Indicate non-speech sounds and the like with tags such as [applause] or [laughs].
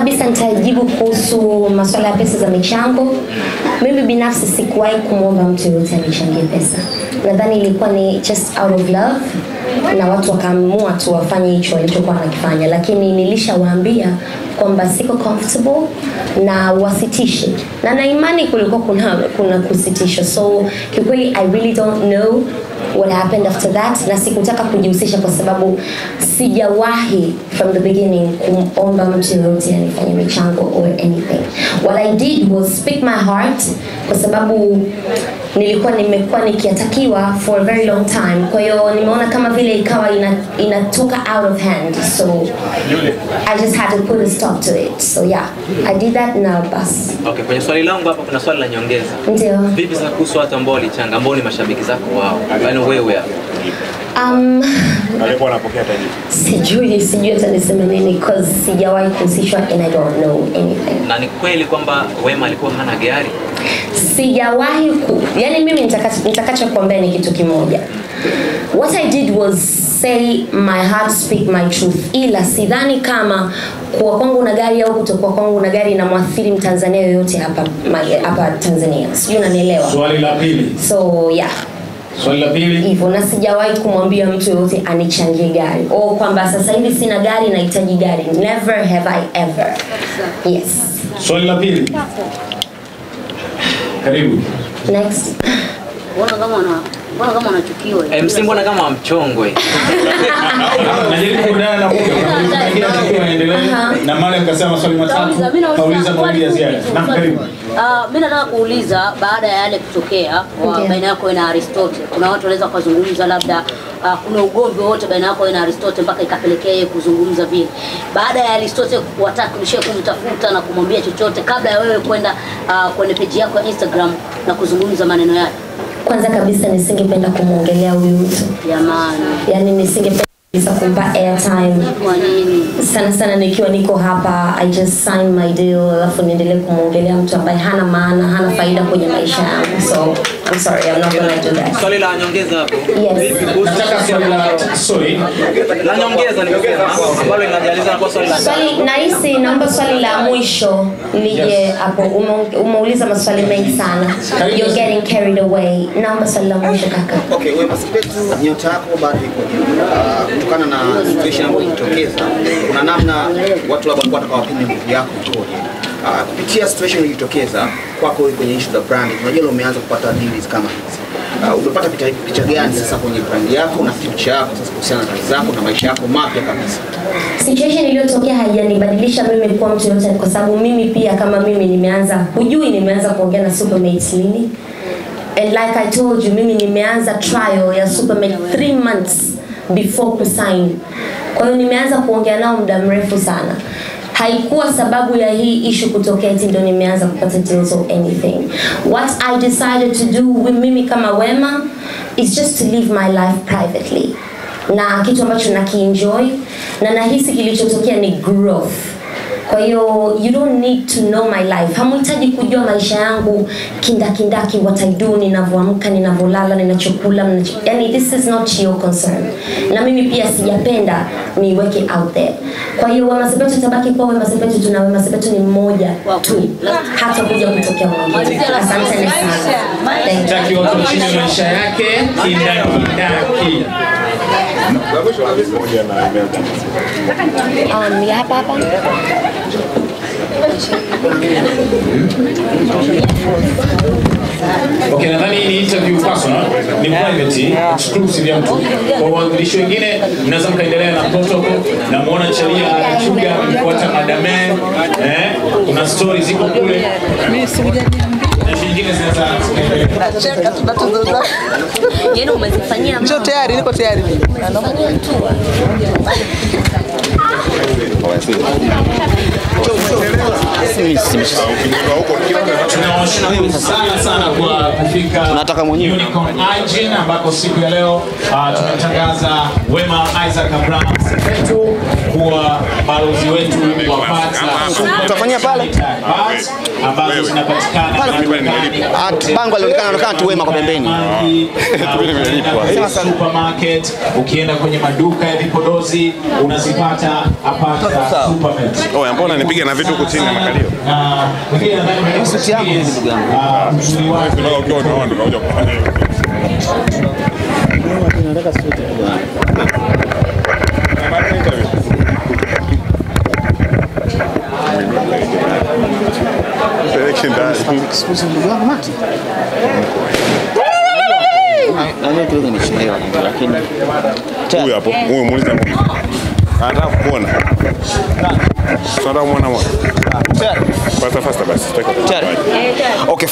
kabisa nitajibu kuhusu masuala ya pesa za michango. Mimi binafsi sikuwahi kumwomba mtu yoyote anichangie pesa. Nadhani ilikuwa ni just out of love na watu wakaamua tu wafanye hicho walichokuwa wanakifanya, lakini nilishawaambia kwamba siko comfortable na wasitishe, na na imani kulikuwa kuna, kuna kusitisha. So kiukweli I really don't know what happened after that, na sikutaka kujihusisha kwa sababu sijawahi from the beginning kumomba mtu yoyote anifanye michango or anything. What I did was speak my heart kwa sababu nilikuwa nimekuwa nikiatakiwa for a very long time, kwa hiyo nimeona kama vile ikawa ina, inatoka out of hand, so I just had to put a stop to it. So yeah, I did that na bas. Okay, kwenye swali langu hapa kuna swali la nyongeza. Ndio. Vipi sasa kuhusu watu ambao walichanga, ambao ni mashabiki zako wao, yaani wewe hapa? Um, alikuwa anapokea tajiri sijui sijui hata niseme nini cause sijawahi kuhusishwa and I don't know anything. Na ni kweli kwamba Wema alikuwa hana gari? Sijawahi ku yani mimi nitakacho nitakacho kuambia ni kitu kimoja. What i did was say my heart speak my truth. Ila sidhani kama kuwa kwangu na gari au kutokuwa kwangu na gari inamwathiri mtanzania yoyote hapa hapa tanzania. Sijui unanielewa? Swali la pili. So yeah. Swali la pili. Hivyo na sijawahi kumwambia mtu yoyote anichangie gari. O kwamba sasa hivi sina gari nahitaji gari. Never have i ever. Yes. Swali la pili karibu. Next Mbona kama unachukiwa? mbona unachukiwa? MC mbona kama wamchongwe? najaribu kudai na huyo. Mwingine atakiwa aendelee na mara nikasema maswali matatu kauliza mawili ya ziada na karibu. Ah, mimi nataka kuuliza baada ya yale kutokea kwa baina yako na Aristotle, kuna watu wanaweza kuzungumza labda uh, kuna ugomvi wote baina yako na Aristotle mpaka ikapelekea yeye kuzungumza vile. Baada ya Aristotle kuwataka kumshia kumtafuta na kumwambia chochote kabla ya wewe kwenda uh, kwenye peji yako ya Instagram na kuzungumza maneno yake. Kwanza kabisa nisingependa kumwongelea huyu mtu. Jamani, yani nisingependa kabisa kumpa airtime. Kwa nini? sana sana nikiwa niko hapa i just sign my deal alafu niendelee kumwongelea mtu ambaye hana maana hana faida kwenye maisha yangu. So I'm sorry I'm not gonna do that. Swali la nyongeza hapo. yes. Nataka swali la sorry. La nyongeza ni kusema ambalo linajaliza kwa swali la swali nahisi naomba swali la mwisho lije hapo. Ume- umeuliza maswali mengi sana. You're getting carried away. Naomba swali la mwisho kaka. Okay, Wema Sepetu, nyota yako bado iko. Uh, kutokana na situation ambayo ilitokeza, kuna namna watu labda watakawapima wataka nguvu yako ikoje. Uh, kupitia situation ilitokeza kwako wewe kwenye issue za brand, unajua umeanza kupata deals kama hizi. Uh, umepata picha, picha gani sasa kwenye brand yako na future yako sasa kuhusiana na kazi zako na maisha yako mapya kabisa? situation iliyotokea haijanibadilisha mimi kuwa mtu yote, kwa sababu mimi pia kama mimi nimeanza hujui nimeanza kuongea na supermates lini and like i told you mimi nimeanza trial ya supermate 3 months before kusign kwa hiyo nimeanza kuongea nao muda mrefu sana haikuwa sababu ya hii ishu kutokea eti ndo nimeanza kupata deals or anything. What i decided to do with mimi kama wema is just to live my life privately. Na kitu ambacho nakienjoy na nahisi kilichotokea ni growth kwa hiyo you don't need to know my life. Hamuhitaji kujua maisha yangu kindakindaki what i do ninavyoamka ninavyolala ninachokula ninacho, yani this is not your concern. Na mimi pia sijapenda niweke out there. Kwa hiyo wema sepetu itabaki kuwa wema sepetu tuna wema sepetu ni mmoja tu. Hata kuja kutokea mwingine. Asanteni sana. maisha yake kindakindaki. Um, ya hapa hapa Okay, nadhani hii ni interview personal, ni private, exclusive ya mtu. Kwa waandishi wengine mnaweza mkaendelea na protocol. Namuona Chalia Chuga amemfuata Madame, eh, kuna stories ziko kule. Na zikaendelea. yani umezifanyia Njoo tayari, niko tayari. [laughs] umezifanyia tour Ukitoka huko kila Nawashukuru sana sana kwa kufika Tunataka mwenyewe. Unicorn Hygiene ambako siku ya leo uh, tumetangaza Wema Isaac Abraham Sepetu kuwa balozi wetu Tutafanyia pale? Ambazo zinapatikana bango alionekana- anaonekana tu Wema kwa pembeni. [laughs] Supermarket, ukienda kwenye maduka ya vipodozi unazipata hapa supermarket. Oh, mbona nipiga na vitu kuchini chini. Na makalio? Uzuri Peleke ndani. Najua kidogo nimechelewa lakini Huyu hapo, huyu muulize. Anataka kukuona. Tunataka kumuona mwana. Fasta fasta basi. Okay,